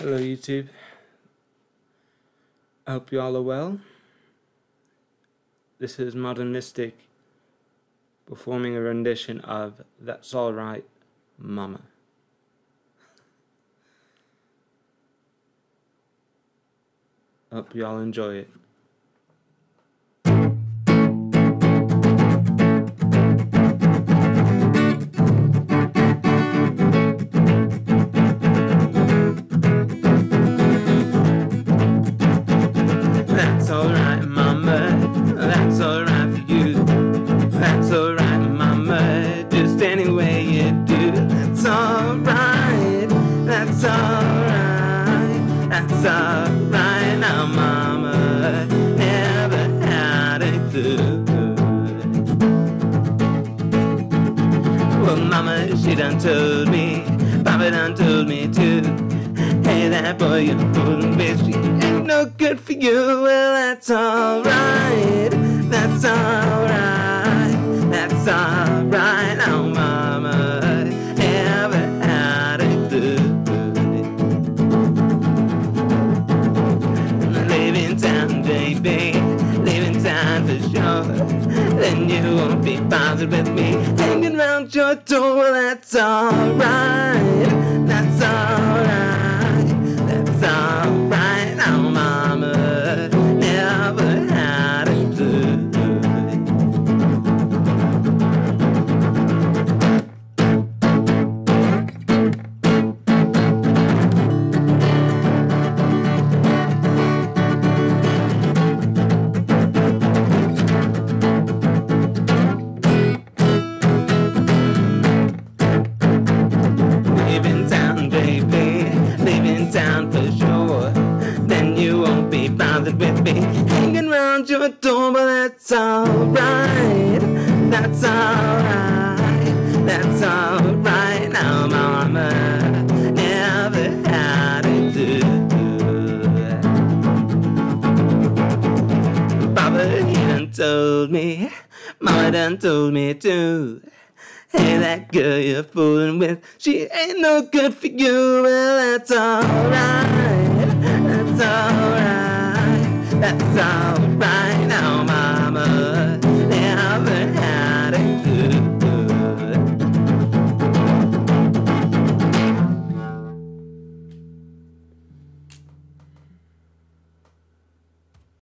Hello YouTube. I hope you all are well. This is Modern Mistyk performing a rendition of That's Alright Mama. Hope you all enjoy it. That's alright. That's alright now, mama. Never had it good. Well, mama, she done told me. Papa done told me too. Hey, that boy, you're fooling, bitch. She ain't no good for you. Well, that's alright. Then you won't be bothered with me hanging around your door. That's alright. Town for sure. Then you won't be bothered with me hanging around your door. But that's alright. That's alright. That's alright now, mama. Never had it good. Papa, done told me. Mama done told me too. Hey, that girl you're fooling with, she ain't no good for you. Well, that's alright. That's alright. That's alright.